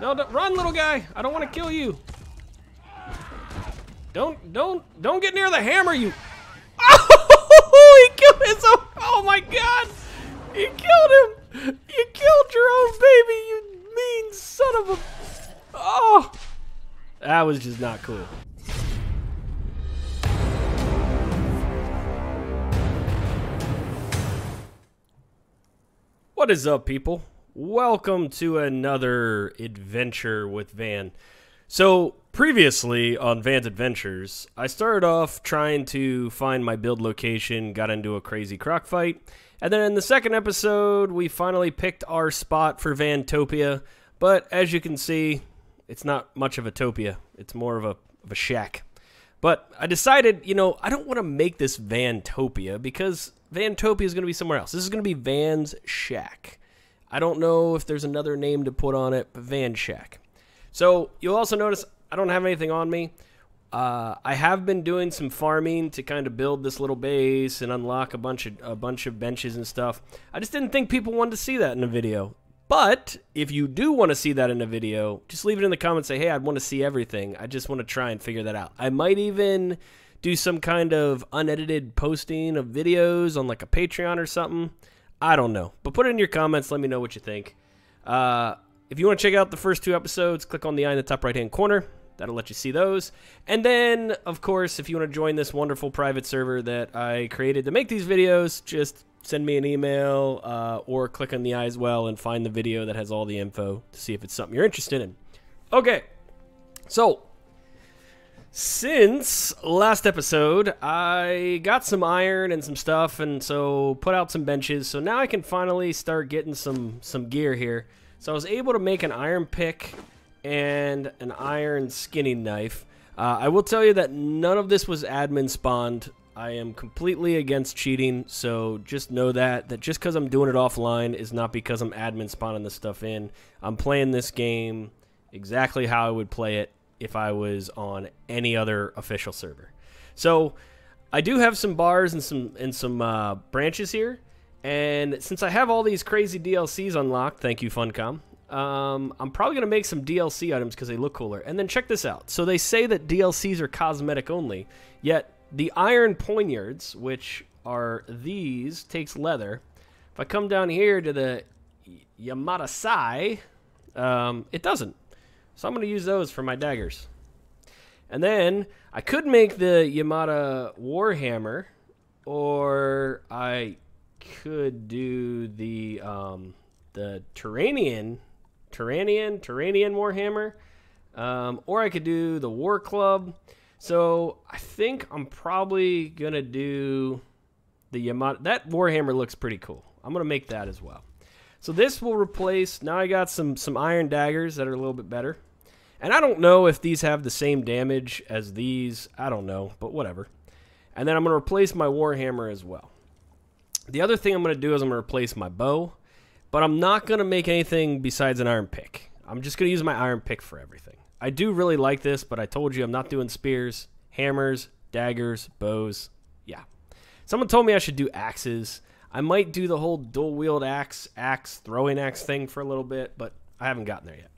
No, don't, run, little guy. I don't want to kill you. Don't, don't, don't get near the hammer, you. Oh, he killed his own. Oh my God. He killed him. You killed your own baby, you mean son of a. Oh. That was just not cool. What is up, people? Welcome to another adventure with Van. So, previously on Van's Adventures, I started off trying to find my build location, got into a crazy croc fight, and then in the second episode, we finally picked our spot for Vantopia. But as you can see, it's not much of a topia, it's more of a, of a shack. But I decided, you know, I don't want to make this Vantopia because Vantopia is going to be somewhere else. This is going to be Van's Shack. I don't know if there's another name to put on it, but Van Shack. So you'll also notice I don't have anything on me. Uh, I have been doing some farming to kind of build this little base and unlock a bunch of a bunch of benches and stuff. I just didn't think people wanted to see that in a video. But if you do want to see that in a video, just leave it in the comments. Say, hey, I'd want to see everything. I just want to try and figure that out. I might even do some kind of unedited posting of videos on like a Patreon or something. I don't know. But put it in your comments. Let me know what you think. Uh, if you want to check out the first two episodes, click on the eye in the top right hand corner. That'll let you see those. And then, of course, if you want to join this wonderful private server that I created to make these videos, just send me an email uh, or click on the eye as well and find the video that has all the info to see if it's something you're interested in. Okay, so since last episode, I got some iron and some stuff, and so put out some benches. So now I can finally start getting some some gear here. So I was able to make an iron pick and an iron skinning knife. Uh, I will tell you that none of this was admin spawned. I am completely against cheating, so just know that that just because I'm doing it offline is not because I'm admin spawning this stuff in. I'm playing this game exactly how I would play it if I was on any other official server. So I do have some bars and some and some uh, branches here, and since I have all these crazy DLCs unlocked, thank you Funcom. Um, I'm probably gonna make some DLC items because they look cooler. And then check this out. So they say that DLCs are cosmetic only, yet the iron poignards, which are these, takes leather. If I come down here to the Yamatai Sai, um, it doesn't. So I'm going to use those for my daggers. And then I could make the Yamatai Warhammer, or I could do the um, the Turanian, Turanian, Turanian Warhammer, um, or I could do the War Club. So I think I'm probably gonna do the Yamatai. That Warhammer looks pretty cool. I'm gonna make that as well. So this will replace. Now I got some some iron daggers that are a little bit better. And I don't know if these have the same damage as these. I don't know, but whatever. And then I'm going to replace my Warhammer as well. The other thing I'm going to do is I'm going to replace my bow. But I'm not going to make anything besides an iron pick. I'm just going to use my iron pick for everything. I do really like this, but I told you I'm not doing spears, hammers, daggers, bows. Yeah. Someone told me I should do axes. I might do the whole dual wield axe, axe, throwing axe thing for a little bit, but I haven't gotten there yet.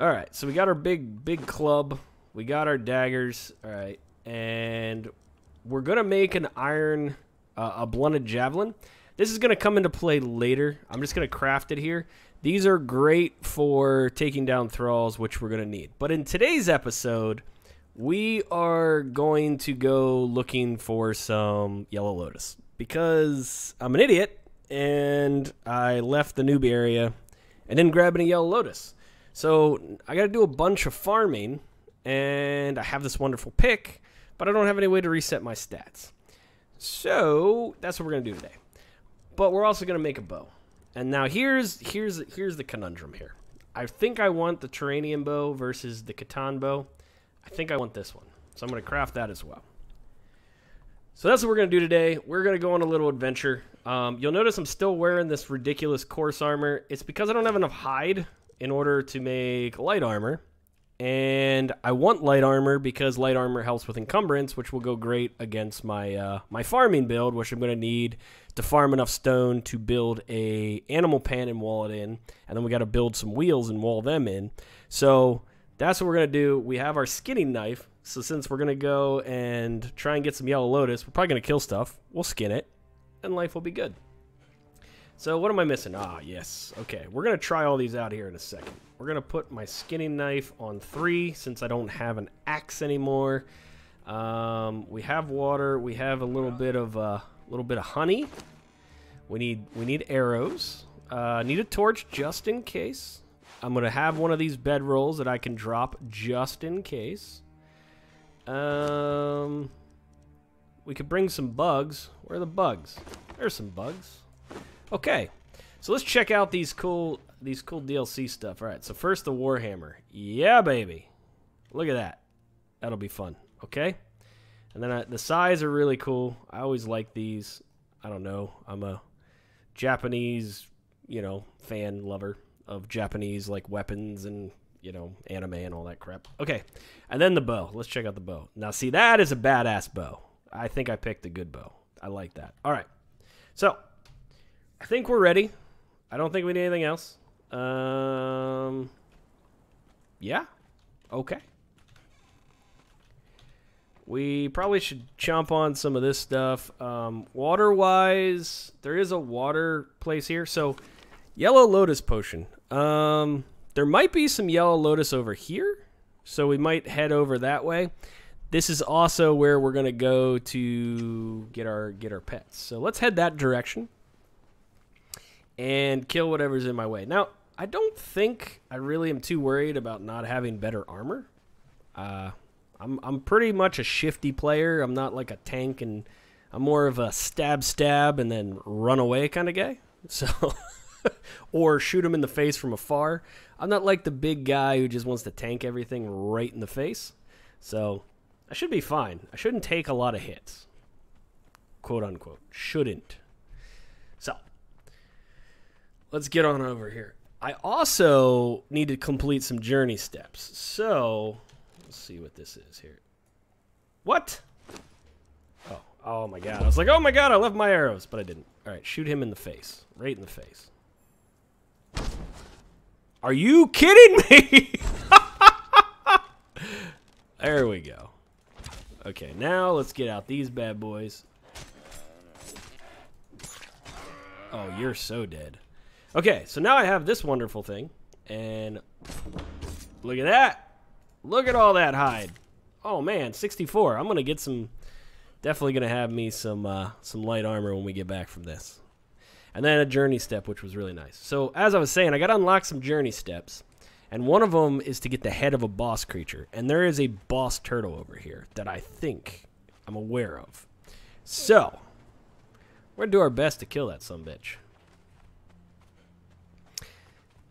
All right, so we got our big big club. We got our daggers. All right, and we're gonna make an iron, uh, a blunted javelin. This is gonna come into play later. I'm just gonna craft it here. These are great for taking down thralls, which we're gonna need. But in today's episode, we are going to go looking for some yellow lotus because I'm an idiot and I left the noob area and didn't grab any yellow lotus. So I got to do a bunch of farming, and I have this wonderful pick, but I don't have any way to reset my stats. So that's what we're gonna do today. But we're also gonna make a bow. And now here's here's here's the conundrum here. I think I want the Turanian bow versus the Khitan bow. I think I want this one. So I'm gonna craft that as well. So that's what we're gonna do today. We're gonna go on a little adventure. Um, you'll notice I'm still wearing this ridiculous coarse armor. It's because I don't have enough hide in order to make light armor. and I want light armor because light armor helps with encumbrance, which will go great against my uh, my farming build, which I'm going to need to farm enough stone to build a animal pen and wall it in, and then we got to build some wheels and wall them in. So that's what we're going to do. We have our skinning knife, so since we're going to go and try and get some yellow lotus, we're probably going to kill stuff. We'll skin it, and life will be good. So what am I missing? Ah, yes. Okay, we're going to try all these out here in a second. We're going to put my skinning knife on three since I don't have an axe anymore. Um, we have water. We have a little bit of a uh, little bit of honey. We need we need arrows. Uh, need a torch just in case. I'm going to have one of these bed rolls that I can drop just in case. Um, we could bring some bugs. Where are the bugs? There's some bugs. Okay, so let's check out these cool these cool DLC stuff. All right, so first the Warhammer. Yeah, baby. Look at that. That'll be fun. Okay, and then I, the sais are really cool. I always like these. I don't know. I'm a Japanese, you know, fan lover of Japanese like weapons and you know anime and all that crap. Okay, and then the bow. Let's check out the bow. Now, see that is a badass bow. I think I picked a good bow. I like that. All right, so I think we're ready. I don't think we need anything else. Um, yeah. Okay. We probably should chomp on some of this stuff. Um, water-wise, there is a water place here. So, yellow lotus potion. Um, there might be some yellow lotus over here. So we might head over that way. This is also where we're gonna go to get our get our pets. So let's head that direction and kill whatever's in my way. Now, I don't think I really am too worried about not having better armor. Uh, I'm I'm pretty much a shifty player. I'm not like a tank, and I'm more of a stab stab and then run away kind of guy. So, or shoot him in the face from afar. I'm not like the big guy who just wants to tank everything right in the face. So, I should be fine. I shouldn't take a lot of hits. Quote unquote. Shouldn't. So, let's get on over here. I also need to complete some journey steps. So, let's see what this is here. What? Oh, oh my god. I was like, oh my god, I left my arrows, but I didn't. All right, shoot him in the face. Right in the face. Are you kidding me? there we go. Okay, now let's get out these bad boys. Oh, you're so dead. Okay, so now I have this wonderful thing, and look at that. Look at all that hide. Oh man, 64. I'm gonna get some. Definitely gonna have me some uh, some light armor when we get back from this, and then a journey step, which was really nice. So as I was saying, I got to unlock some journey steps, and one of them is to get the head of a boss creature, and there is a boss turtle over here that I think I'm aware of. So we're gonna do our best to kill that some bitch.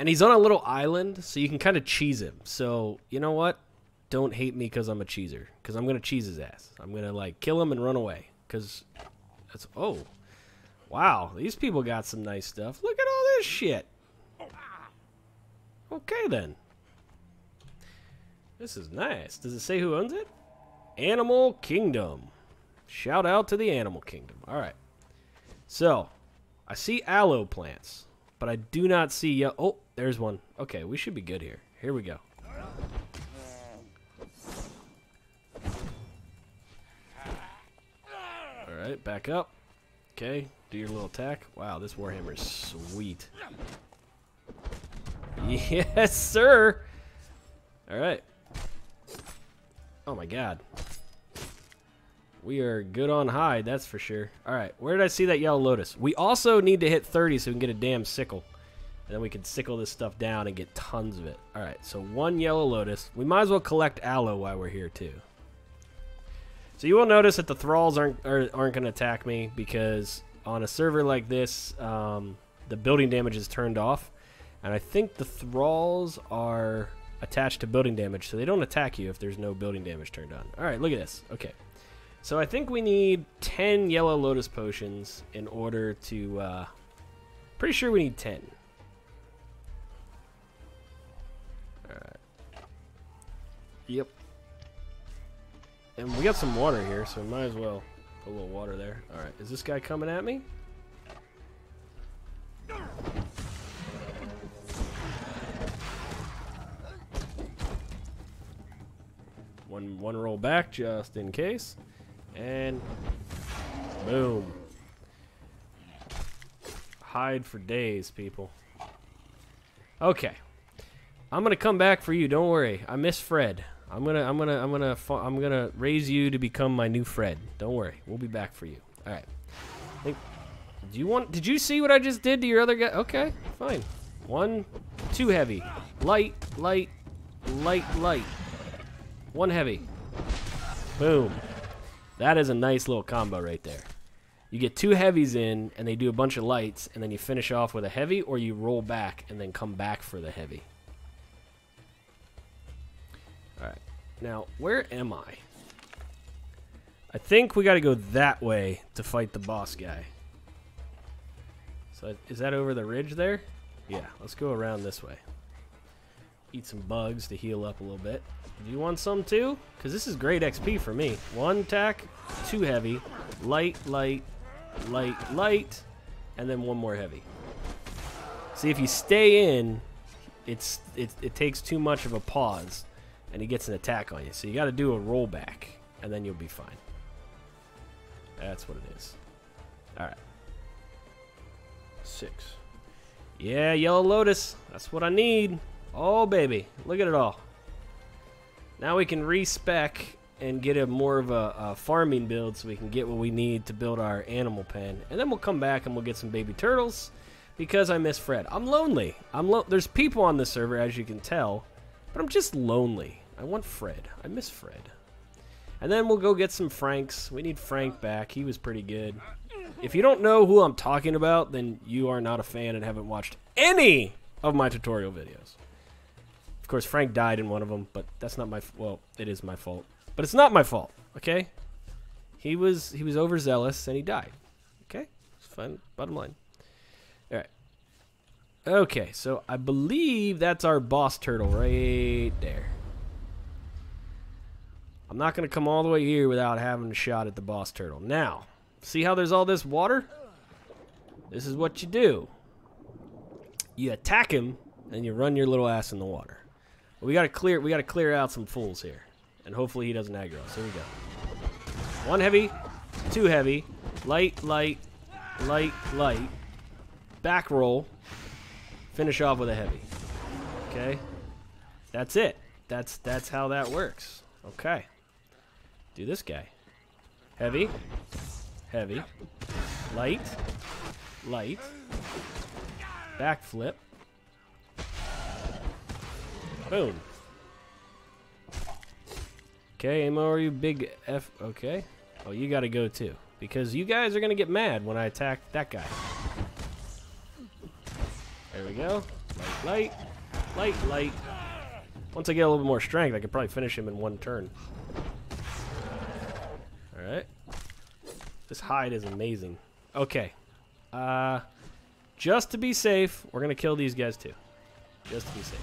And he's on a little island, so you can kind of cheese him. So, you know what? Don't hate me because I'm a cheeser. Because I'm going to cheese his ass. I'm going to, like, kill him and run away. Because that's... Oh. Wow. These people got some nice stuff. Look at all this shit. Okay, then. This is nice. Does it say who owns it? Animal Kingdom. Shout out to the Animal Kingdom. All right. So, I see aloe plants, but I do not see... Oh, there's one. Okay, we should be good here. Here we go. Alright, back up. Okay, do your little attack. Wow, this Warhammer is sweet. Yes, sir! Alright. Oh my god. We are good on hide, that's for sure. Alright, where did I see that yellow lotus? We also need to hit 30 so we can get a damn sickle. And then we can sickle this stuff down and get tons of it. Alright, so one yellow lotus. We might as well collect aloe while we're here, too. So you will notice that the thralls aren't, are, aren't going to attack me because on a server like this, um, the building damage is turned off. And I think the thralls are attached to building damage, so they don't attack you if there's no building damage turned on. Alright, look at this. Okay. So I think we need 10 yellow lotus potions in order to... Uh, pretty sure we need 10. Yep. And we got some water here, so we might as well put a little water there. Alright, is this guy coming at me? One one roll back just in case. And boom. Hide for days, people. Okay. I'm gonna come back for you. Don't worry. I miss Fred. I'm gonna, I'm gonna, I'm gonna, I'm gonna raise you to become my new Fred. Don't worry. We'll be back for you. All right. Think, do you want? Did you see what I just did to your other guy? Okay, fine. One, two heavy, light, light, light, light. One heavy. Boom. That is a nice little combo right there. You get two heavies in, and they do a bunch of lights, and then you finish off with a heavy, or you roll back and then come back for the heavy. Now, where am I? I think we got to go that way to fight the boss guy. So, is that over the ridge there? Yeah, let's go around this way. Eat some bugs to heal up a little bit. Do you want some too? Because this is great XP for me. One attack, two heavy, light, light, light, light, and then one more heavy. See, if you stay in, it's it, it takes too much of a pause, and he gets an attack on you. So you got to do a rollback, and then you'll be fine. That's what it is. All right. Six. Yeah, Yellow Lotus. That's what I need. Oh, baby. Look at it all. Now we can respec and get a more of a, a, farming build so we can get what we need to build our animal pen. And then we'll come back and we'll get some baby turtles because I miss Fred. I'm lonely. I'm lo There's people on the server, as you can tell, but I'm just lonely. I want Fred. I miss Fred. And then we'll go get some Franks. We need Frank back. He was pretty good. If you don't know who I'm talking about, then you are not a fan and haven't watched any of my tutorial videos. Of course, Frank died in one of them, but that's not my... Well, it is my fault. But it's not my fault, okay? He was he was overzealous and he died. Okay? It's fine. Bottom line. Alright. Okay, so I believe that's our boss turtle right there. I'm not going to come all the way here without having a shot at the boss turtle. Now, see how there's all this water? This is what you do. You attack him, and you run your little ass in the water. we gotta clear we gotta clear out some fools here. And hopefully he doesn't aggro us. Here we go. One heavy, two heavy, light, light, light, light, back roll, finish off with a heavy. Okay? That's it. That's that's how that works. Okay. Do this guy. Heavy, heavy, light, light, backflip, boom. Okay, are you big F. Okay. Oh, you gotta go too. Because you guys are gonna get mad when I attack that guy. There we go. Light, light, light, light. Once I get a little bit more strength, I could probably finish him in one turn. Alright. This hide is amazing. Okay. Uh, just to be safe, we're gonna kill these guys too. Just to be safe.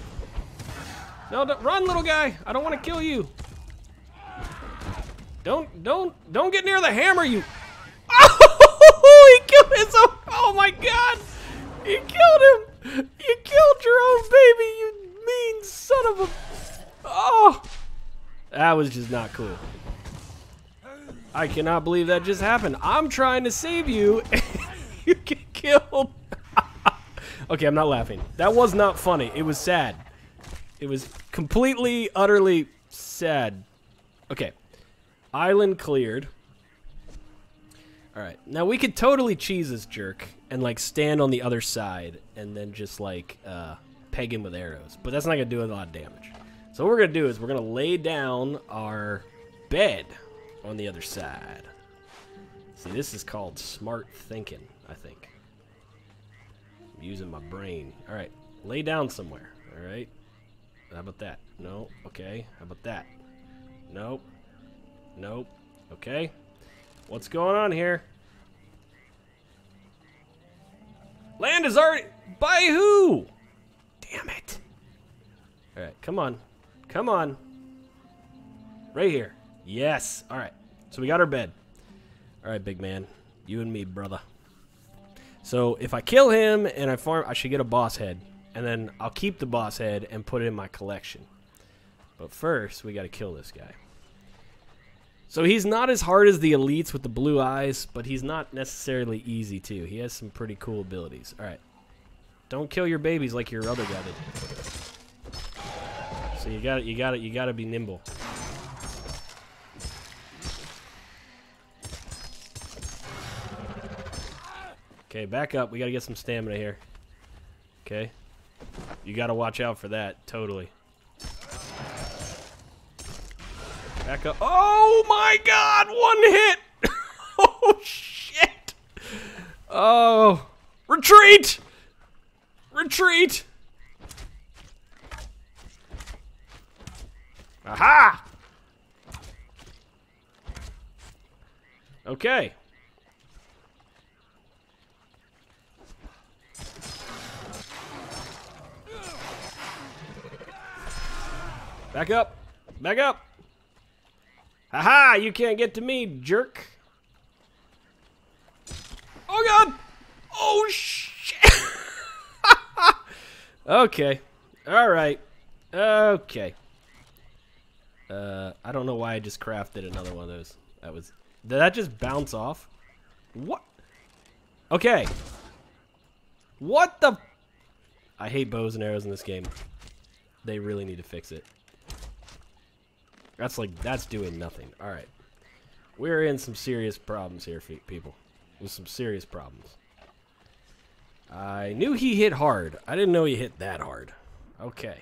No, run, little guy! I don't want to kill you! Don't, don't, don't get near the hammer, you. Oh, he killed his own. Oh my God, you killed him. You killed your own baby, you mean son of a. Oh, that was just not cool. I cannot believe that just happened. I'm trying to save you, you get killed. okay, I'm not laughing. That was not funny. It was sad. It was completely, utterly sad. Okay. Island cleared. Alright, now we could totally cheese this jerk and like stand on the other side and then just like uh, peg him with arrows. But that's not going to do a lot of damage. So what we're going to do is we're going to lay down our bed on the other side. See, this is called smart thinking, I think. I'm using my brain. Alright, lay down somewhere. Alright. How about that? No. Okay. How about that? Nope. Nope. Okay. What's going on here? Land is already... By who? Damn it. Alright, come on. Come on. Right here. Yes. All right. So we got our bed. All right, big man. You and me, brother. So if I kill him and I farm, I should get a boss head. And then I'll keep the boss head and put it in my collection. But first, we got to kill this guy. So he's not as hard as the elites with the blue eyes, but he's not necessarily easy too. He has some pretty cool abilities. All right. Don't kill your babies like your other guy did. So you got it. You got it. You got to be nimble. Okay, back up. We got to get some stamina here. Okay. You got to watch out for that. Totally. Back up. Oh my god! One hit! oh shit! Oh. Retreat! Retreat! Aha! Okay. Back up. Back up. Haha, you can't get to me, jerk. Oh god. Oh shit. okay. All right. Okay. Uh, I don't know why I just crafted another one of those. That was. Did that just bounce off? What? Okay. What the? I hate bows and arrows in this game. They really need to fix it. That's like, that's doing nothing. Alright. We're in some serious problems here, people. With some serious problems. I knew he hit hard. I didn't know he hit that hard. Okay.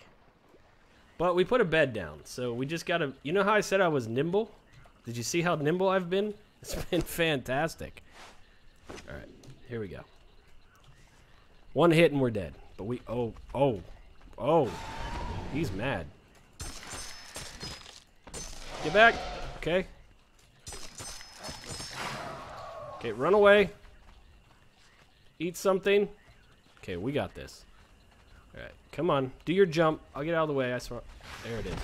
But we put a bed down, so we just gotta... You know how I said I was nimble? Did you see how nimble I've been? It's been fantastic. Alright, here we go. One hit and we're dead. But we... Oh, oh, oh. He's mad. Get back. Okay. Okay, run away. Eat something. Okay, we got this. Alright, come on. Do your jump. I'll get out of the way. I swear. There it is.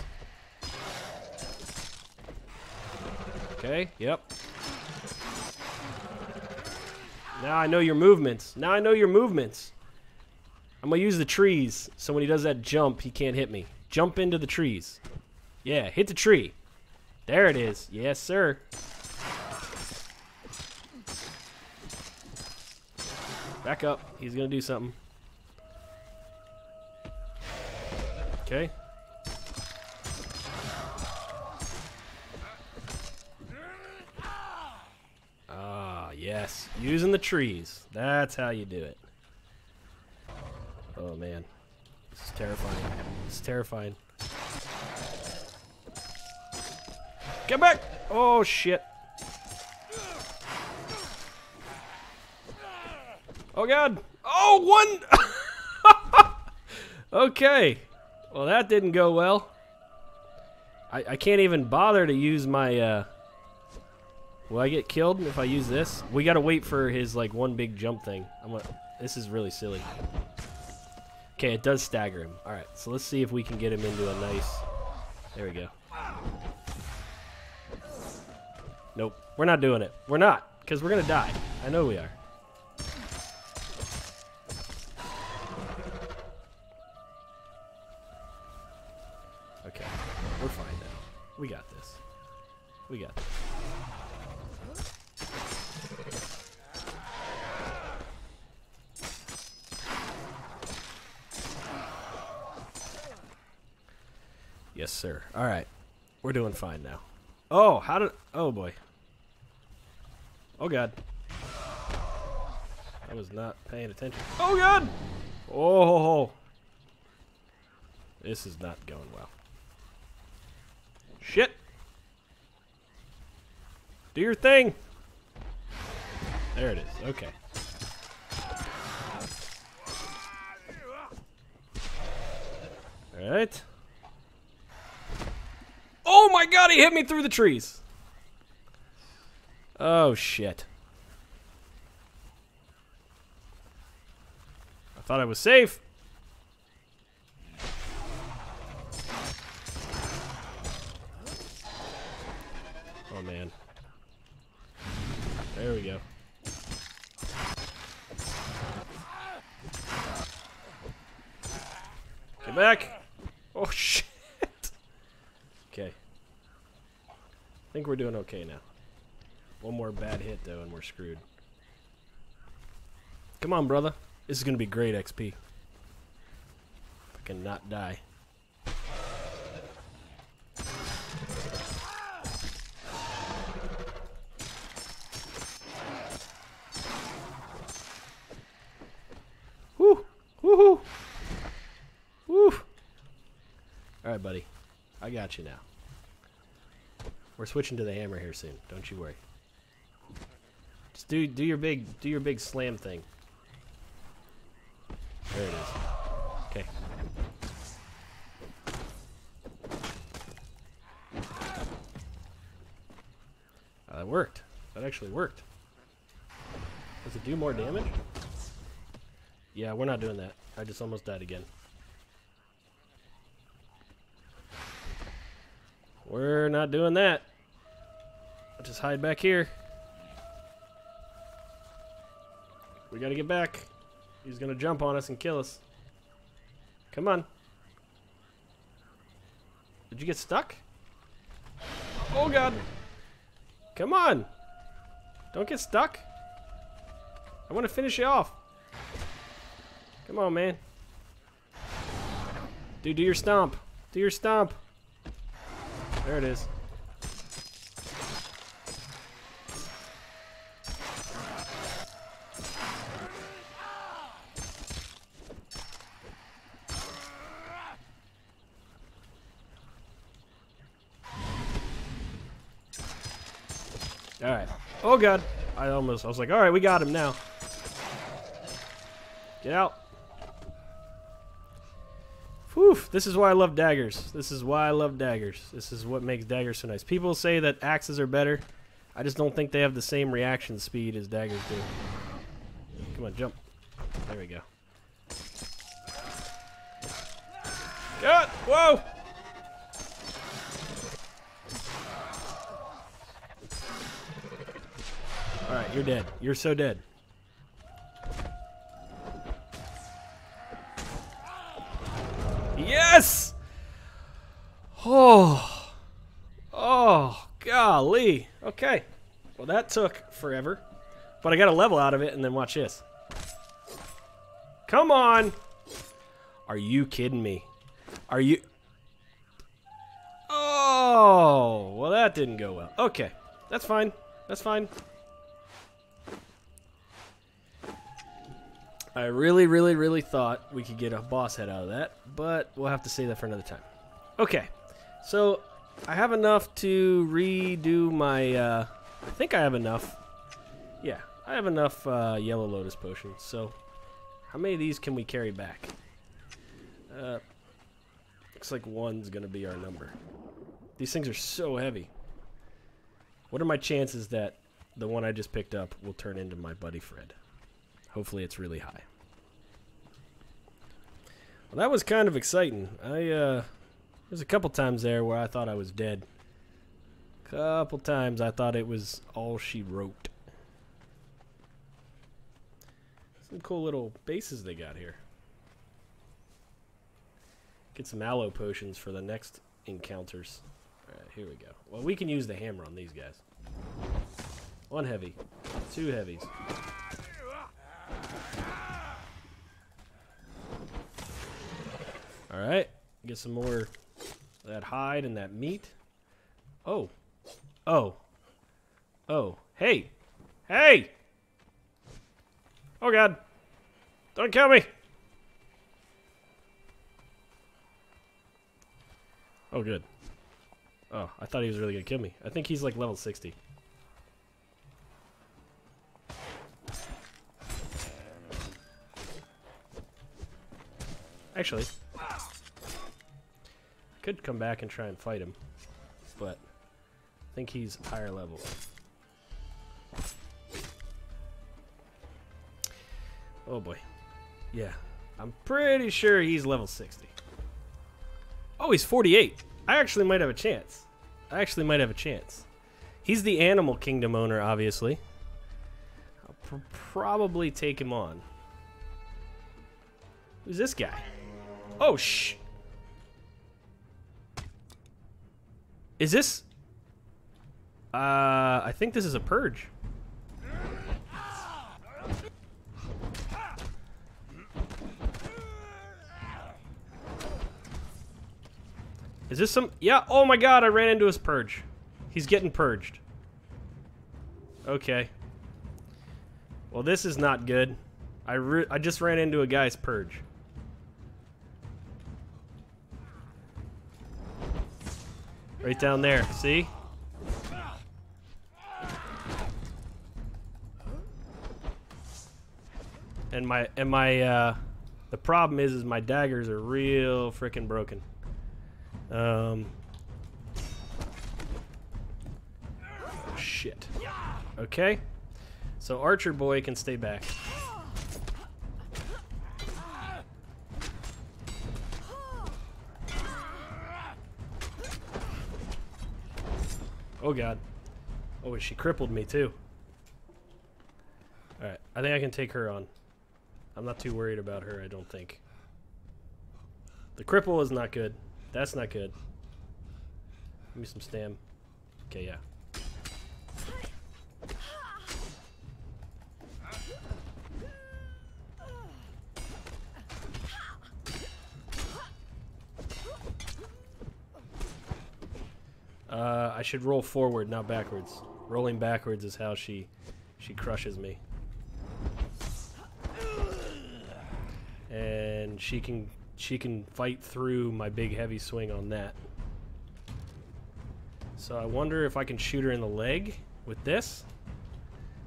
Okay, yep. Now I know your movements. Now I know your movements. I'm going to use the trees, so when he does that jump, he can't hit me. Jump into the trees. Yeah, hit the tree. There it is. Yes, sir. Back up. He's going to do something. Okay. Ah, yes. Using the trees. That's how you do it. Oh, man. This is terrifying. This is terrifying. Get back! Oh, shit. Oh, God. Oh, one! okay. Well, that didn't go well. I, I can't even bother to use my, uh... Will I get killed if I use this? We gotta wait for his, like, one big jump thing. I'm gonna... This is really silly. Okay, it does stagger him. Alright, so let's see if we can get him into a nice... There we go. Nope. We're not doing it. We're not. Because we're going to die. I know we are. Okay. We're fine now. We got this. We got this. Yes, sir. All right. We're doing fine now. Oh, how did... Oh, boy. Oh god. I was not paying attention. Oh god! Oh, this is not going well. Shit! Do your thing! There it is. Okay. Alright. Oh my god, he hit me through the trees! Oh, shit. I thought I was safe. Oh, man. There we go. Get back! Oh, shit! Okay. I think we're doing okay now though, and we're screwed. Come on, brother. This is going to be great XP. I not die. Woo! Woo! Alright, buddy. I got you now. We're switching to the hammer here soon. Don't you worry. Do do your big do your big slam thing. There it is. Okay. Uh, that worked. That actually worked. Does it do more damage? Yeah, we're not doing that. I just almost died again. We're not doing that. I'll just hide back here. We gotta get back. He's gonna jump on us and kill us. Come on. Did you get stuck? Oh god. Come on. Don't get stuck. I want to finish you off. Come on, man. Dude, do your stomp. Do your stomp. There it is. Oh god. I almost, I was like, alright, we got him now. Get out. Whew, this is why I love daggers. This is why I love daggers. This is what makes daggers so nice. People say that axes are better. I just don't think they have the same reaction speed as daggers do. Come on, jump. There we go. God! Whoa! Alright, you're dead. You're so dead. Yes! Oh. Oh, golly. Okay. Well, that took forever. But I got a level out of it, and then watch this. Come on! Are you kidding me? Are you... Oh, well that didn't go well. Okay, that's fine. That's fine. I really, really, really thought we could get a boss head out of that, but we'll have to save that for another time. Okay, so I have enough to redo my, uh, I think I have enough. Yeah, I have enough uh, Yellow Lotus potions, so how many of these can we carry back? Uh, looks like one's going to be our number. These things are so heavy. What are my chances that the one I just picked up will turn into my buddy Fred? Hopefully it's really high. Well, that was kind of exciting. I, uh, there's a couple times there where I thought I was dead. Couple times I thought it was all she wrote. Some cool little bases they got here. Get some aloe potions for the next encounters. Alright, here we go. Well, we can use the hammer on these guys. One heavy. Two heavies. Alright. Get some more that hide and that meat. Oh. Oh. Oh. Hey! Hey! Oh god! Don't kill me! Oh good. Oh, I thought he was really gonna kill me. I think he's like level 60. Actually, could come back and try and fight him, but I think he's higher level. Oh boy. Yeah, I'm pretty sure he's level 60. Oh, he's 48. I actually might have a chance. I actually might have a chance. He's the Animal Kingdom owner, obviously. I'll pr probably take him on. Who's this guy? Oh, shh. Is this... Uh, I think this is a purge. Is this some... Yeah, oh my god, I ran into his purge. He's getting purged. Okay. Well, this is not good. I, I just ran into a guy's purge. Right down there, see? And my, and my, uh, the problem is, is my daggers are real freaking broken. Um. Shit. Okay. So Archer Boy can stay back. Oh god. Oh, she crippled me too. Alright, I think I can take her on. I'm not too worried about her, I don't think. The cripple is not good. That's not good. Give me some stam. Okay, yeah. Uh, I should roll forward, not backwards. Rolling backwards is how she she crushes me. And she can she can fight through my big heavy swing on that. So I wonder if I can shoot her in the leg with this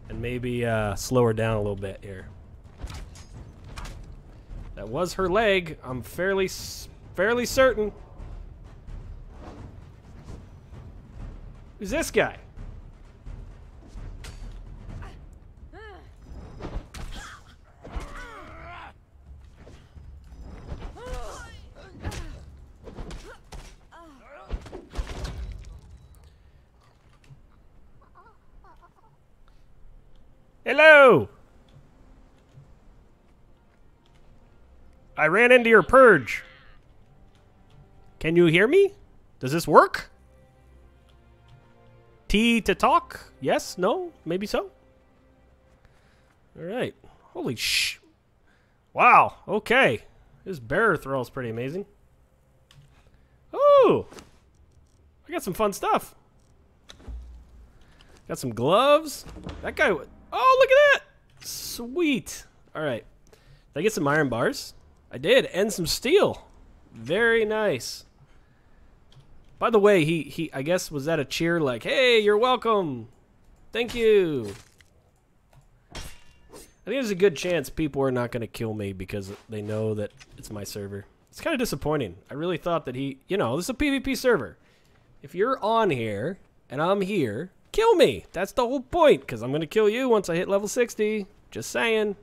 and maybe uh, slow her down a little bit here. That was her leg. I'm fairly fairly certain. Who's this guy? Hello! I ran into your purge. Can you hear me? Does this work? T to talk? Yes? No? Maybe so? Alright. Holy sh... Wow. Okay. This bearer throw is pretty amazing. Oh! I got some fun stuff. Got some gloves. That guy... Oh, look at that! Sweet. Alright. Did I get some iron bars? I did. And some steel. Very nice. By the way, he, he I guess was that a cheer like, hey, you're welcome. Thank you. I think there's a good chance people are not going to kill me because they know that it's my server. It's kind of disappointing. I really thought that he, you know, this is a PvP server. If you're on here and I'm here, kill me. That's the whole point because I'm going to kill you once I hit level 60. Just saying.